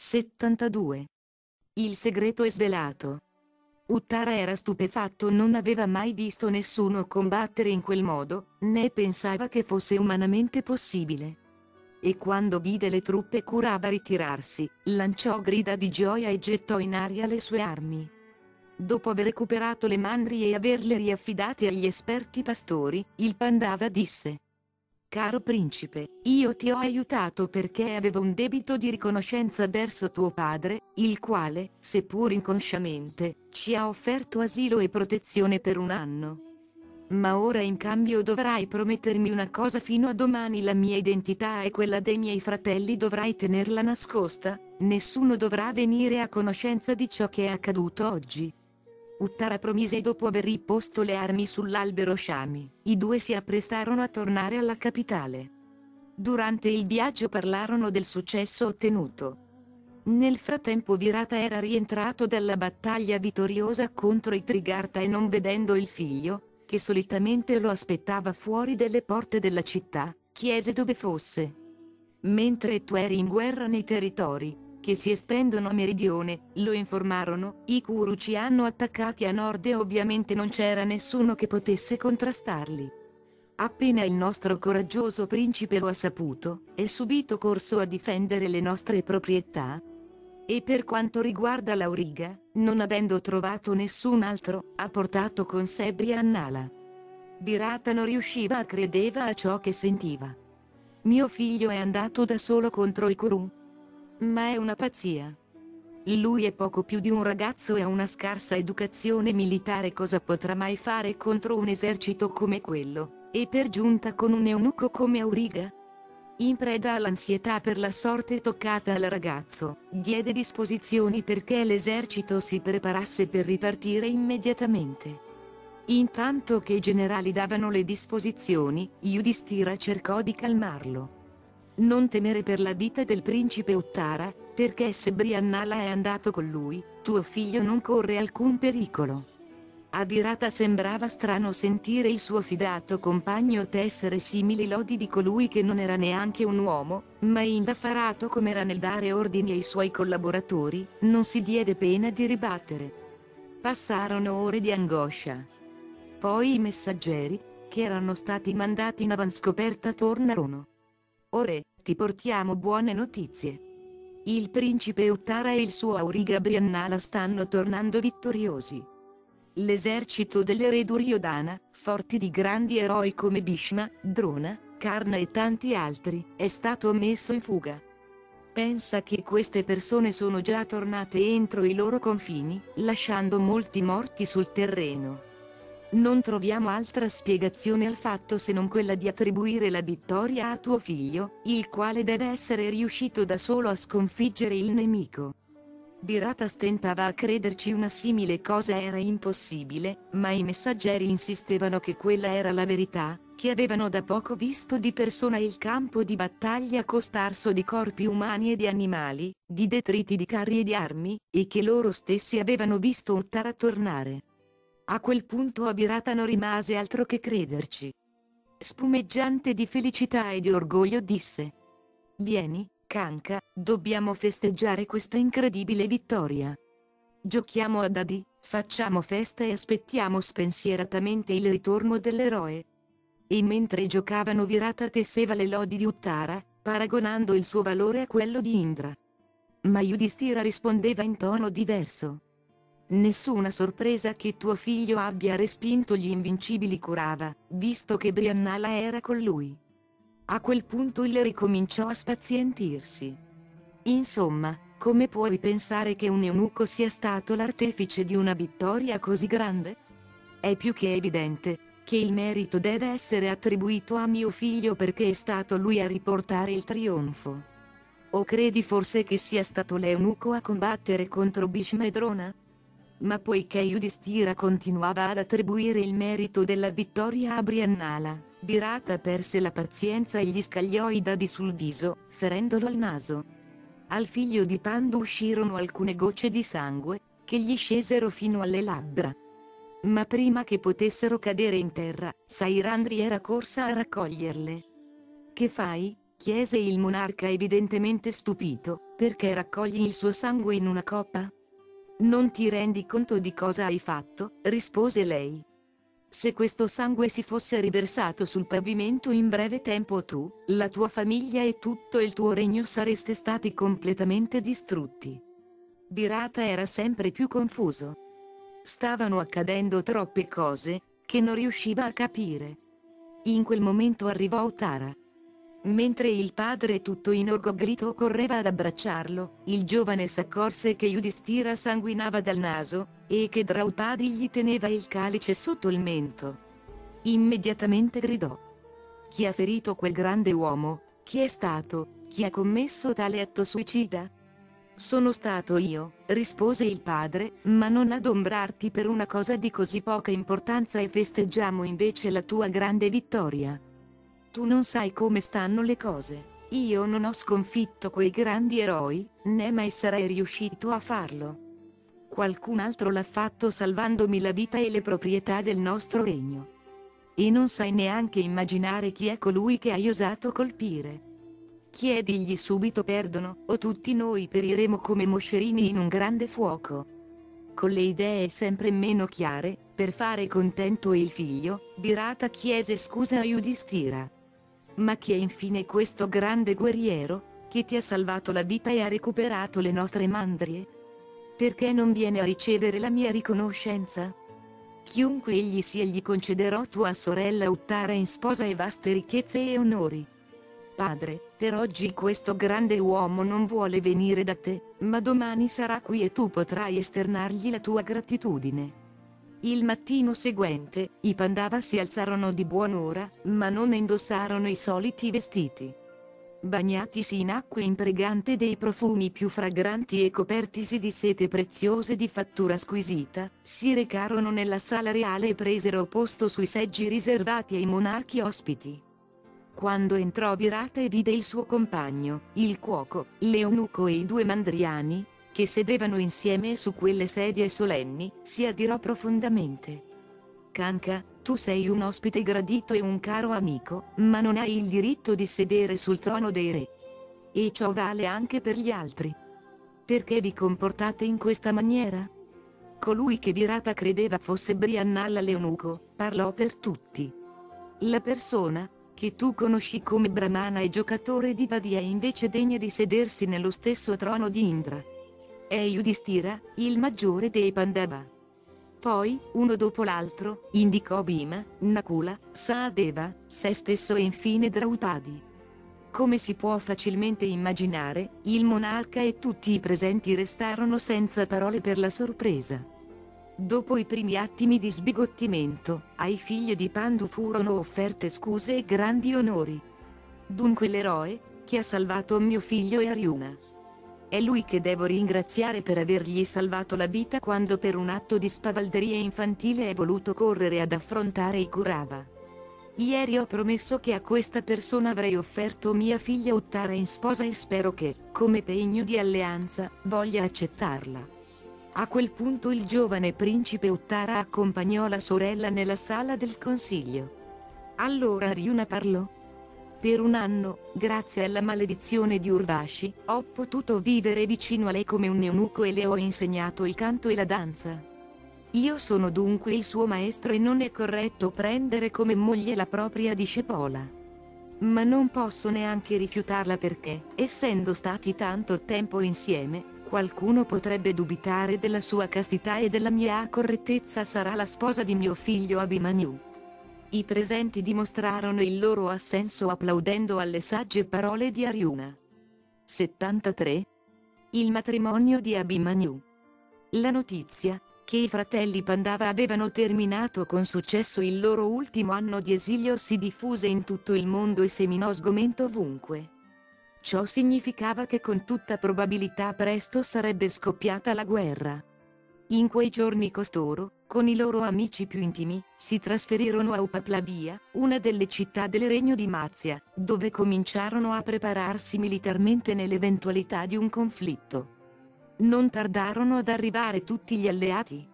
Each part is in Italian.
72. Il segreto è svelato. Uttara era stupefatto, non aveva mai visto nessuno combattere in quel modo, né pensava che fosse umanamente possibile. E quando vide le truppe Kuraba ritirarsi, lanciò grida di gioia e gettò in aria le sue armi. Dopo aver recuperato le mandrie e averle riaffidate agli esperti pastori, il Pandava disse Caro principe, io ti ho aiutato perché avevo un debito di riconoscenza verso tuo padre, il quale, seppur inconsciamente, ci ha offerto asilo e protezione per un anno. Ma ora in cambio dovrai promettermi una cosa fino a domani la mia identità e quella dei miei fratelli dovrai tenerla nascosta, nessuno dovrà venire a conoscenza di ciò che è accaduto oggi. Uttara promise dopo aver riposto le armi sull'albero Shami, i due si apprestarono a tornare alla capitale. Durante il viaggio parlarono del successo ottenuto. Nel frattempo Virata era rientrato dalla battaglia vittoriosa contro i Trigarta e non vedendo il figlio, che solitamente lo aspettava fuori delle porte della città, chiese dove fosse. Mentre tu eri in guerra nei territori, che si estendono a meridione, lo informarono, i Kuru ci hanno attaccati a nord e ovviamente non c'era nessuno che potesse contrastarli. Appena il nostro coraggioso principe lo ha saputo, è subito corso a difendere le nostre proprietà. E per quanto riguarda l'Auriga, non avendo trovato nessun altro, ha portato con sé Briannala. Virata non riusciva a credeva a ciò che sentiva. Mio figlio è andato da solo contro i Kuru, ma è una pazzia. Lui è poco più di un ragazzo e ha una scarsa educazione militare cosa potrà mai fare contro un esercito come quello, e per giunta con un eunuco come Auriga? In preda all'ansietà per la sorte toccata al ragazzo, diede disposizioni perché l'esercito si preparasse per ripartire immediatamente. Intanto che i generali davano le disposizioni, Yudhishthira cercò di calmarlo. Non temere per la vita del principe Uttara, perché se Briannala è andato con lui, tuo figlio non corre alcun pericolo. A Virata sembrava strano sentire il suo fidato compagno tessere simili lodi di colui che non era neanche un uomo, ma indaffarato come era nel dare ordini ai suoi collaboratori, non si diede pena di ribattere. Passarono ore di angoscia. Poi i messaggeri, che erano stati mandati in avanscoperta tornarono. Ore, ti portiamo buone notizie. Il principe Uttara e il suo auriga Briannala stanno tornando vittoriosi. L'esercito delle Duryodhana, forti di grandi eroi come Bhishma, Drona, Karna e tanti altri, è stato messo in fuga. Pensa che queste persone sono già tornate entro i loro confini, lasciando molti morti sul terreno. Non troviamo altra spiegazione al fatto se non quella di attribuire la vittoria a tuo figlio, il quale deve essere riuscito da solo a sconfiggere il nemico. Virata stentava a crederci una simile cosa era impossibile, ma i messaggeri insistevano che quella era la verità, che avevano da poco visto di persona il campo di battaglia cosparso di corpi umani e di animali, di detriti di carri e di armi, e che loro stessi avevano visto Uttara tornare. A quel punto Abirata non rimase altro che crederci. Spumeggiante di felicità e di orgoglio disse. Vieni, Kanka, dobbiamo festeggiare questa incredibile vittoria. Giochiamo a dadi, facciamo festa e aspettiamo spensieratamente il ritorno dell'eroe. E mentre giocavano Virata tesseva le lodi di Uttara, paragonando il suo valore a quello di Indra. Ma Yudhishthira rispondeva in tono diverso. Nessuna sorpresa che tuo figlio abbia respinto gli invincibili Kurava, visto che Briannala era con lui. A quel punto il ricominciò a spazientirsi. Insomma, come puoi pensare che un eunuco sia stato l'artefice di una vittoria così grande? È più che evidente, che il merito deve essere attribuito a mio figlio perché è stato lui a riportare il trionfo. O credi forse che sia stato l'eunuco a combattere contro Bhishma e Drona? Ma poiché Yudhishthira continuava ad attribuire il merito della vittoria a Briannala, Virata perse la pazienza e gli scagliò i dadi sul viso, ferendolo al naso. Al figlio di Pandu uscirono alcune gocce di sangue, che gli scesero fino alle labbra. Ma prima che potessero cadere in terra, Sairandri era corsa a raccoglierle. Che fai? chiese il monarca evidentemente stupito, Perché raccogli il suo sangue in una coppa? Non ti rendi conto di cosa hai fatto, rispose lei. Se questo sangue si fosse riversato sul pavimento in breve tempo tu, la tua famiglia e tutto il tuo regno sareste stati completamente distrutti. Virata era sempre più confuso. Stavano accadendo troppe cose, che non riusciva a capire. In quel momento arrivò Utara. Mentre il padre tutto inorgoglito correva ad abbracciarlo, il giovane s'accorse che Yudhishthira sanguinava dal naso, e che Draupadi gli teneva il calice sotto il mento. Immediatamente gridò. Chi ha ferito quel grande uomo? Chi è stato? Chi ha commesso tale atto suicida? Sono stato io, rispose il padre, ma non adombrarti per una cosa di così poca importanza e festeggiamo invece la tua grande vittoria. Tu non sai come stanno le cose. Io non ho sconfitto quei grandi eroi, né mai sarei riuscito a farlo. Qualcun altro l'ha fatto salvandomi la vita e le proprietà del nostro regno. E non sai neanche immaginare chi è colui che hai osato colpire. Chiedigli subito perdono, o tutti noi periremo come moscerini in un grande fuoco. Con le idee sempre meno chiare, per fare contento il figlio, Virata chiese scusa a Yudhishthira. Ma chi è infine questo grande guerriero, che ti ha salvato la vita e ha recuperato le nostre mandrie? Perché non viene a ricevere la mia riconoscenza? Chiunque egli sia gli concederò tua sorella Uttara in sposa e vaste ricchezze e onori. Padre, per oggi questo grande uomo non vuole venire da te, ma domani sarà qui e tu potrai esternargli la tua gratitudine. Il mattino seguente, i Pandava si alzarono di buon'ora, ma non indossarono i soliti vestiti. Bagnatisi in acque intrigante dei profumi più fragranti e copertisi di sete preziose di fattura squisita, si recarono nella sala reale e presero posto sui seggi riservati ai monarchi ospiti. Quando entrò Virata e vide il suo compagno, il cuoco, l'eunuco e i due mandriani, che sedevano insieme su quelle sedie solenni, si adirò profondamente. Kanka, tu sei un ospite gradito e un caro amico, ma non hai il diritto di sedere sul trono dei re. E ciò vale anche per gli altri. Perché vi comportate in questa maniera? Colui che Virata credeva fosse Briannalla l'eunuco, parlò per tutti. La persona, che tu conosci come Brahmana e giocatore di dadi è invece degna di sedersi nello stesso trono di Indra. È Yudhishthira, il maggiore dei Pandava. Poi, uno dopo l'altro, indicò Bhima, Nakula, Saadeva, se stesso e infine Draupadi. Come si può facilmente immaginare, il monarca e tutti i presenti restarono senza parole per la sorpresa. Dopo i primi attimi di sbigottimento, ai figli di Pandu furono offerte scuse e grandi onori. Dunque l'eroe, che ha salvato mio figlio e Aryuna. È lui che devo ringraziare per avergli salvato la vita quando per un atto di spavalderia infantile è voluto correre ad affrontare i Kurava. Ieri ho promesso che a questa persona avrei offerto mia figlia Uttara in sposa e spero che, come pegno di alleanza, voglia accettarla. A quel punto il giovane principe Uttara accompagnò la sorella nella sala del consiglio. Allora Ryuna parlò. Per un anno, grazie alla maledizione di Urvashi, ho potuto vivere vicino a lei come un eunuco e le ho insegnato il canto e la danza. Io sono dunque il suo maestro e non è corretto prendere come moglie la propria discepola. Ma non posso neanche rifiutarla perché, essendo stati tanto tempo insieme, qualcuno potrebbe dubitare della sua castità e della mia correttezza sarà la sposa di mio figlio Abhimanyu. I presenti dimostrarono il loro assenso applaudendo alle sagge parole di Aryuna. 73. Il matrimonio di Abhimanyu. La notizia, che i fratelli Pandava avevano terminato con successo il loro ultimo anno di esilio si diffuse in tutto il mondo e seminò sgomento ovunque. Ciò significava che con tutta probabilità presto sarebbe scoppiata la guerra. In quei giorni costoro, con i loro amici più intimi, si trasferirono a Upaplavia, una delle città del regno di Mazia, dove cominciarono a prepararsi militarmente nell'eventualità di un conflitto. Non tardarono ad arrivare tutti gli alleati.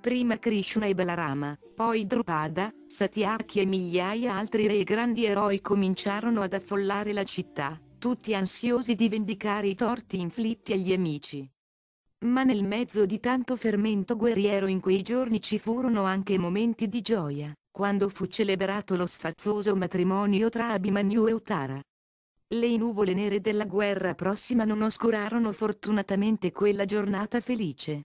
Prima Krishna e Balarama, poi Drupada, Satyaki e migliaia altri re e grandi eroi cominciarono ad affollare la città, tutti ansiosi di vendicare i torti inflitti agli amici. Ma nel mezzo di tanto fermento guerriero in quei giorni ci furono anche momenti di gioia, quando fu celebrato lo sfazzoso matrimonio tra Abimanyu e Utara. Le nuvole nere della guerra prossima non oscurarono fortunatamente quella giornata felice.